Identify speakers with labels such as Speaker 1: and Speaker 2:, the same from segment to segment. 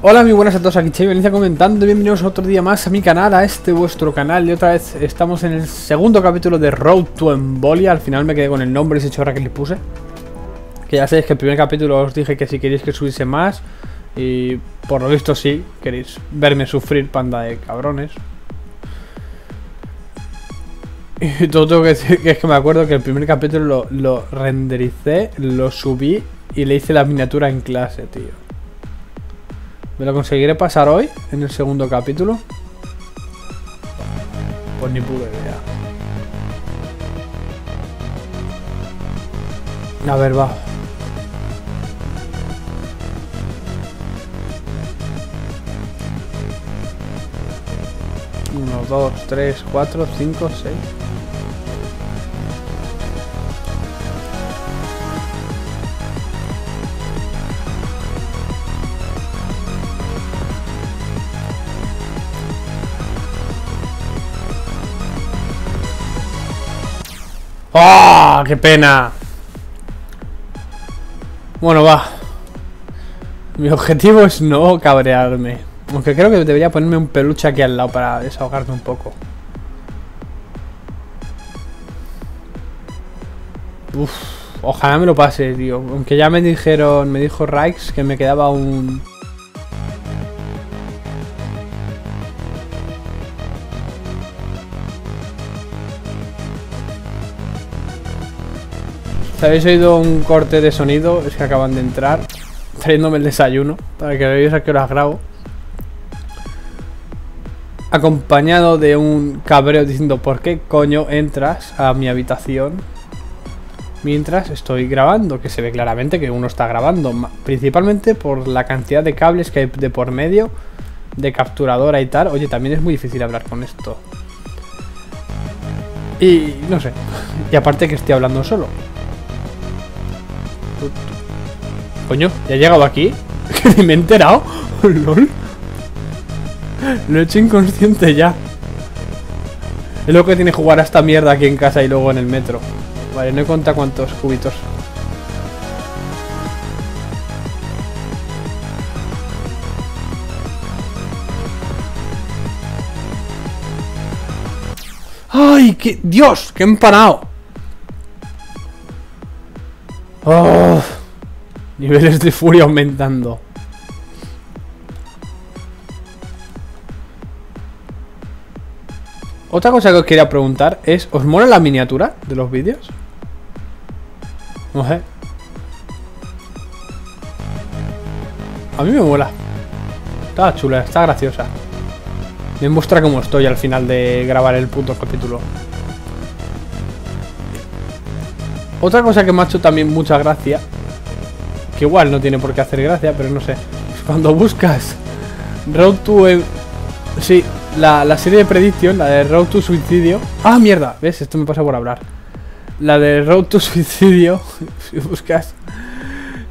Speaker 1: Hola, muy buenas a todos, aquí Chevy Valencia comentando, bienvenidos otro día más a mi canal, a este vuestro canal Y otra vez estamos en el segundo capítulo de Road to Embolia Al final me quedé con el nombre y ese chorra que le puse. Que ya sabéis que el primer capítulo os dije que si queréis que subiese más Y por lo visto sí, queréis verme sufrir, panda de cabrones. Y todo tengo que decir que es que me acuerdo que el primer capítulo lo, lo rendericé, lo subí y le hice la miniatura en clase, tío ¿Me lo conseguiré pasar hoy? En el segundo capítulo. Pues ni pude idea. A ver, va. Uno, dos, tres, cuatro, cinco, seis. ¡Oh! ¡Qué pena! Bueno, va. Mi objetivo es no cabrearme. Aunque creo que debería ponerme un peluche aquí al lado para desahogarme un poco. Uf, ojalá me lo pase, tío. Aunque ya me dijeron, me dijo Rikes que me quedaba un... Si habéis oído un corte de sonido, es que acaban de entrar trayéndome el desayuno para que veáis a qué hora grabo. Acompañado de un cabreo diciendo ¿por qué coño entras a mi habitación? Mientras estoy grabando, que se ve claramente que uno está grabando, principalmente por la cantidad de cables que hay de por medio, de capturadora y tal. Oye, también es muy difícil hablar con esto. Y no sé. Y aparte que estoy hablando solo. Coño, ¿ya he llegado aquí? ¿Que me he enterado? Lo he hecho inconsciente ya. Es lo que tiene jugar a esta mierda aquí en casa y luego en el metro. Vale, no he contado cuántos cubitos. ¡Ay, qué... ¡Dios! ¡Qué empanado! Oh, niveles de furia aumentando. Otra cosa que os quería preguntar es, ¿os mola la miniatura de los vídeos? No sé. A mí me mola. Está chula, está graciosa. Me muestra cómo estoy al final de grabar el puto capítulo. Otra cosa que me ha hecho también mucha gracia, que igual no tiene por qué hacer gracia, pero no sé. Cuando buscas Road to... sí, la, serie de Prediction, la de Road to Suicidio... ¡Ah, mierda! ¿Ves? Esto me pasa por hablar. La de Road to Suicidio, si buscas...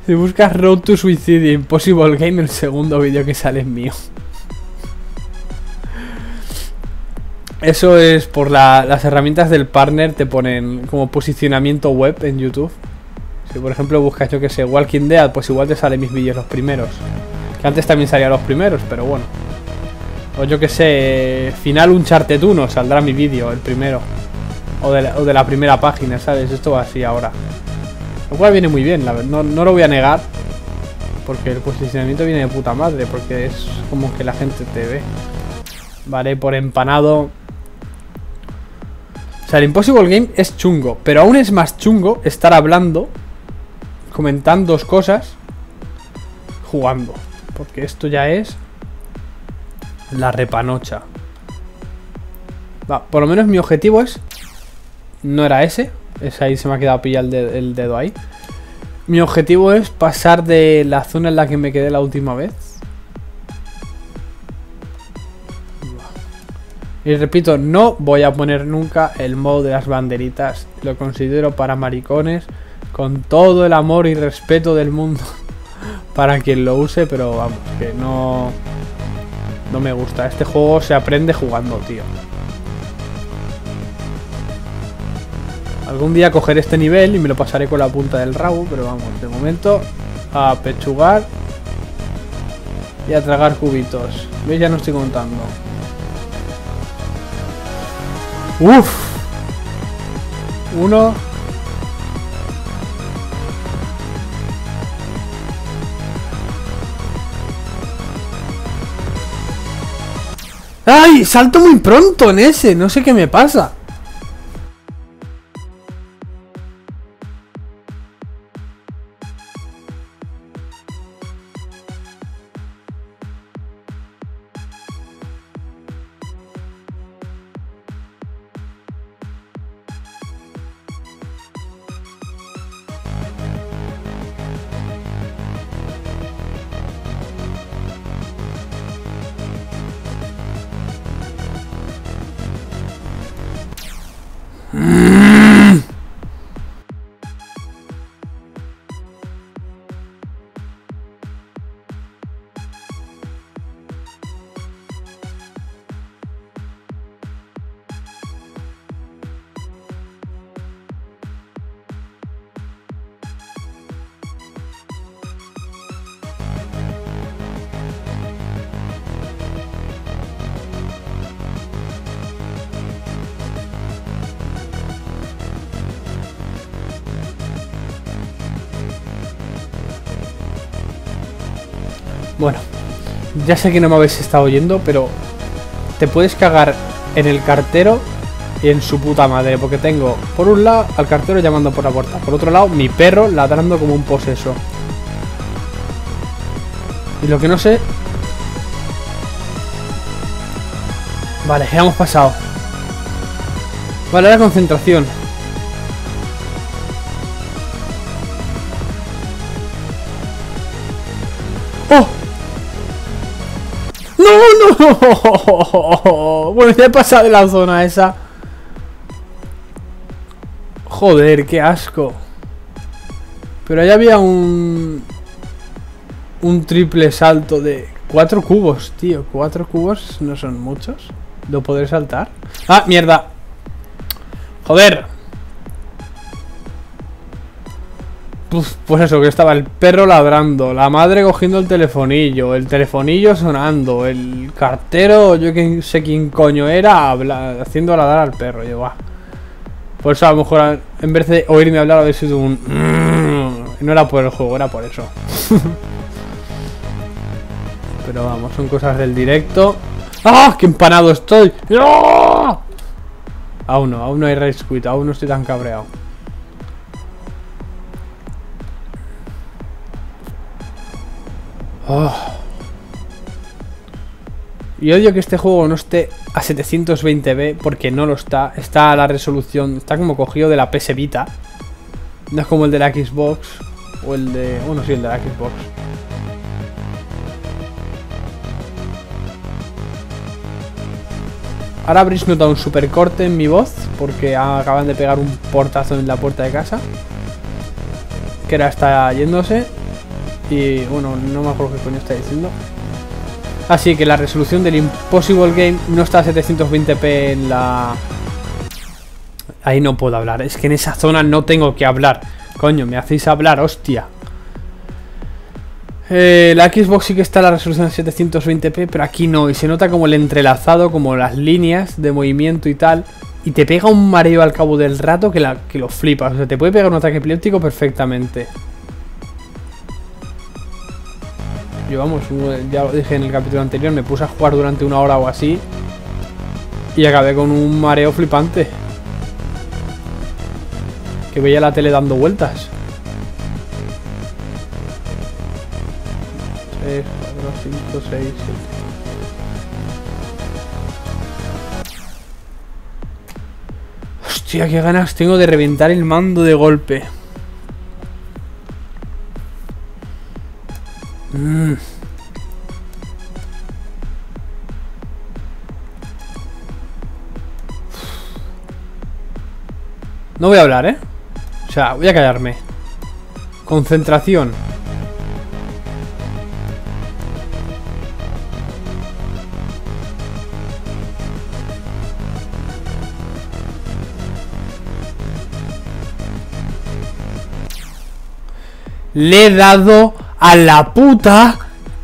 Speaker 1: Si buscas Road to Suicidio Impossible Game, el segundo vídeo que sale es mío. Eso es por las herramientas del partner te ponen como posicionamiento web en YouTube. Si por ejemplo buscas yo que sé, Walking Dead, pues igual te salen mis vídeos los primeros. Que antes también salían los primeros, pero bueno. O yo que sé, final Uncharted 1, saldrá mi vídeo, el primero. O de, la, o de, la, primera página, ¿sabes? Esto va así ahora. Lo cual viene muy bien, la no, no lo voy a negar. Porque el posicionamiento viene de puta madre, porque es como que la gente te ve. Vale, por empanado o sea, el Impossible Game es chungo, pero aún es más chungo estar hablando, comentando cosas, jugando. Porque esto ya es la repanocha. Va, por lo menos mi objetivo es... No era ese. Es ahí se me ha quedado pilla el, el dedo ahí. Mi objetivo es pasar de la zona en la que me quedé la última vez Y repito, no voy a poner nunca el modo de las banderitas. Lo considero para maricones. Con todo el amor y respeto del mundo. para quien lo use, pero vamos, que no... No me gusta. Este juego se aprende jugando, tío. Algún día cogeré este nivel y me lo pasaré con la punta del rabo, pero vamos, de momento a pechugar Y a tragar cubitos. ¿Veis? Ya no estoy contando. Uf. Uno. ¡Ay! Salto muy pronto en ese. No sé qué me pasa. Ya sé que no me habéis estado oyendo, pero te puedes cagar en el cartero y en su puta madre, porque tengo por un lado al cartero llamando por la puerta, por otro lado mi perro ladrando como un poseso. Y lo que no sé... Vale, ya hemos pasado. Vale, la concentración. ¡Oh! ¡No, no! Bueno, ya he pasado de la zona esa. Joder, qué asco. Pero ahí había un... Un triple salto de... Cuatro cubos, tío. Cuatro cubos no son muchos. ¿De poder saltar? ¡Ah, mierda! ¡Joder! Pues, eso, que estaba el perro ladrando, la madre cogiendo el telefonillo, el telefonillo sonando, el cartero, yo que sé quién coño era, haciendo ladrar al perro. Yo, va. Por eso a lo mejor en vez de oírme hablar había sido un... No era por el juego, era por eso. Pero vamos, son cosas del directo. ¡Ah! ¡Qué empanado estoy! ¡Ah! Aún no, aún no hay race quit, aún no estoy tan cabreado. Oh. Y odio que este juego no esté a 720p porque no lo está. Está a la resolución, está como cogido de la PS Vita. No es como el de la Xbox o el de... Bueno, sí, el de la Xbox. Ahora habréis notado un super corte en mi voz porque acaban de pegar un portazo en la puerta de casa. Que era está yéndose. Y bueno, no me acuerdo qué coño está diciendo. Así que la resolución del Impossible Game no está a 720p en la... Ahí no puedo hablar. Es que en esa zona no tengo que hablar. Coño, me hacéis hablar, hostia. Eh, la Xbox sí que está a la resolución de 720p, pero aquí no. Y se nota como el entrelazado, como las líneas de movimiento y tal. Y te pega un mareo al cabo del rato que, la, que lo flipas. O sea, te puede pegar un ataque epiléptico perfectamente. Yo vamos, ya lo dije en el capítulo anterior, me puse a jugar durante una hora o así. Y acabé con un mareo flipante. Que veía la tele dando vueltas. 3, 4, 5, 6, 7. Hostia, qué ganas tengo de reventar el mando de golpe. No voy a hablar, ¿eh? O sea, voy a callarme. Concentración. Le he dado a la puta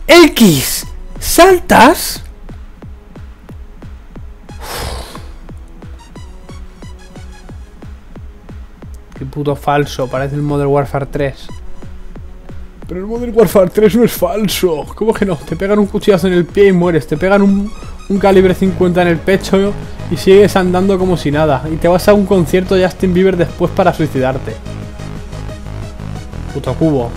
Speaker 1: X. ¿Saltas? Qué puto falso, parece el Modern Warfare 3. Pero el Modern Warfare 3 no es falso. ¿Cómo que no? Te pegan un cuchillazo en el pie y mueres. Te pegan un, un calibre 50 en el pecho y sigues andando como si nada. Y te vas a un concierto de Justin Bieber después para suicidarte. Puto cubo.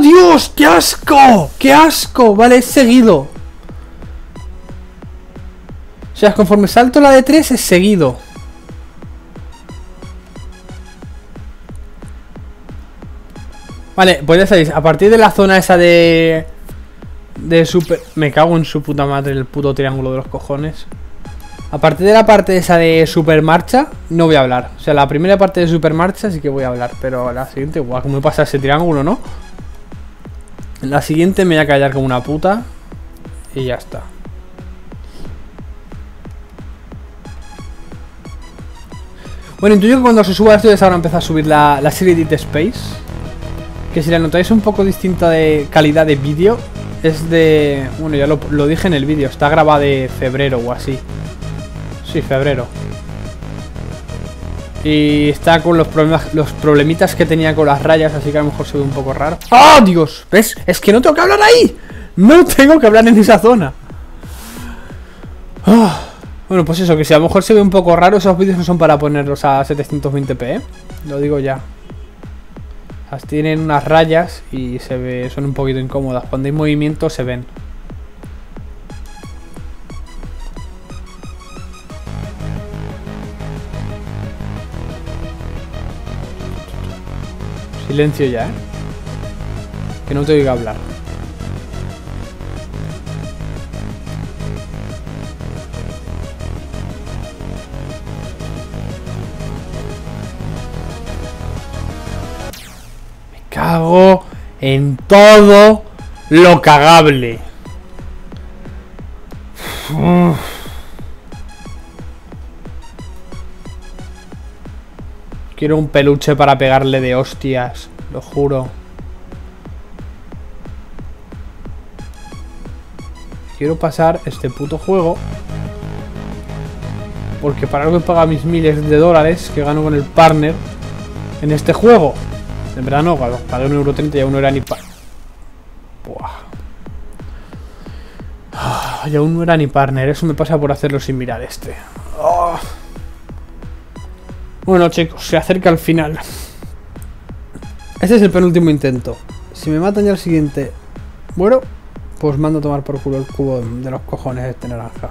Speaker 1: Dios! ¡Qué asco! ¡Qué asco! Vale, es seguido. O sea, conforme salto la de 3 es seguido. Vale, pues ya sabéis, a partir de la zona esa de... De super... Me cago en su puta madre el puto triángulo de los cojones. A partir de la parte esa de supermarcha, no voy a hablar. O sea, la primera parte de supermarcha sí que voy a hablar. Pero la siguiente, guau, ¿cómo me pasa ese triángulo, no? La siguiente me voy a callar como una puta. Y ya está. Bueno, intuyo que cuando se suba esto ya se habrá a subir la, la serie Dead Space. Que si la notáis un poco distinta de calidad de vídeo, es de... Bueno, ya lo, lo dije en el vídeo, está grabada de febrero o así. Sí, febrero. Y está con los problemas, los problemitas que tenía con las rayas, así que a lo mejor se ve un poco raro. ¡Oh, Dios! ¿Ves? Es que no tengo que hablar ahí. No tengo que hablar en esa zona. Ah, Bueno, pues eso, que si a lo mejor se ve un poco raro, esos vídeos no son para ponerlos a 720p, ¿eh? Lo digo ya. Las tienen unas rayas y se ve, son un poquito incómodas. Cuando hay movimiento se ven. Silencio ya. Que no te oiga hablar. Me cago en todo lo cagable. Quiero un peluche para pegarle de hostias, lo juro. Quiero pasar este puto juego. Porque para algo he pagado mis miles de dólares que gano con el partner en este juego. En verdad no, pagué un euro treinta ya uno era ni pa... Buah. Ah, Ya uno era ni partner, eso me pasa por hacerlo sin mirar este. Ah. Bueno chicos, se acerca el final. Este es el penúltimo intento. Si me matan ya el siguiente, bueno, pues mando a tomar por culo el cubo de los cojones este naranja.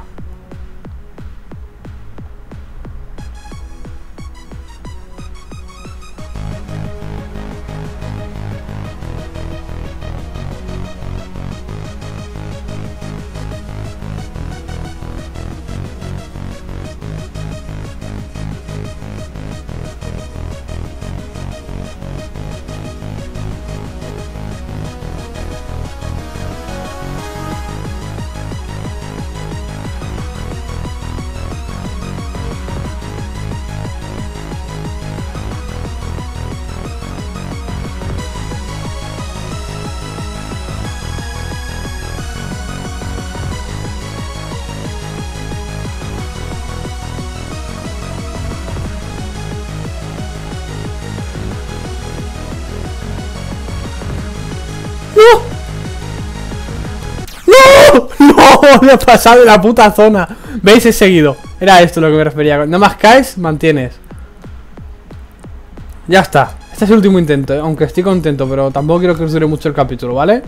Speaker 1: Pasado de la puta zona. ¿Veis? He seguido. Era esto lo que me refería. Nada más caes, mantienes. Ya está. Este es el último intento, ¿eh? aunque estoy contento, pero tampoco quiero que os dure mucho el capítulo, ¿vale?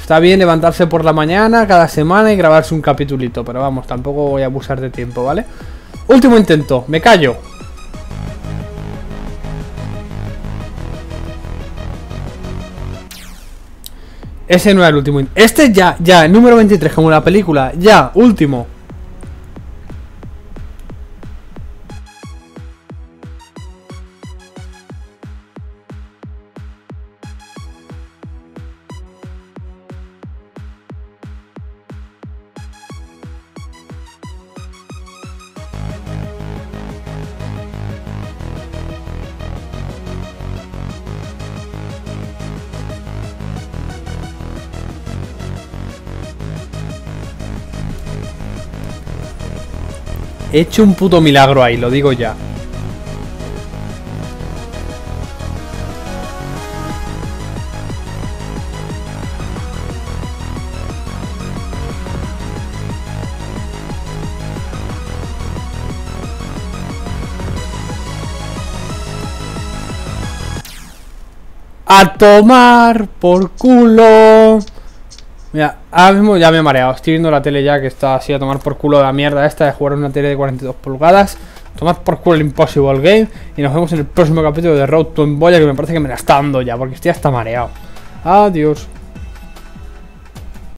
Speaker 1: Está bien levantarse por la mañana cada semana y grabarse un capitulito, pero vamos, tampoco voy a abusar de tiempo, ¿vale? Último intento, me callo. Ese no era el último. Este ya, ya, número 23, como la película. Ya, último. He hecho un puto milagro ahí, lo digo ya. A tomar por culo. Mira, ahora mismo ya me he mareado. Estoy viendo la tele ya que está así a tomar por culo la mierda esta de jugar una tele de 42 pulgadas. Tomar por culo el Impossible Game. Y nos vemos en el próximo capítulo de Road to Emboya que me parece que me la está dando ya porque estoy hasta mareado. Adiós.